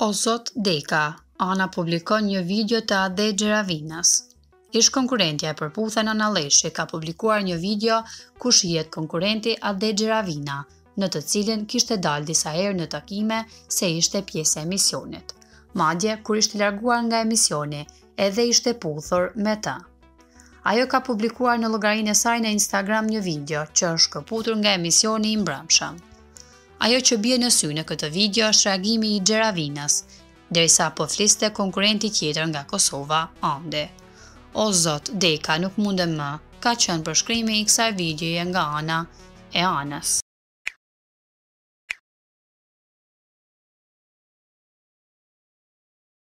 O Zot deka, Ana publikon një video të Ade Xheravinës. Ish-konkurrentja e Përputhen Ana Lleshi ka publikuar një video ku shihet konkurrenti Ade Xheravina, me të cilin kishte dalë disa herë në takime sa ishte pjesë e emisionit. Madje, kur ishte larguar nga emisioni, edhe ishte puthur me të. Ajo ka publikuar në llogarinë e saj në Instagram një video që është shkëputur nga emisioni i mbrëmshëm. Ajo që bie në sy në këtë video është reagimi i Xheravinës, derisa po fliste konkurrenti tjetër nga Kosova, Ande. O zot, deka nuk mundem më, ka qenë përshkrimi i kësaj videoje nga ana e Anës.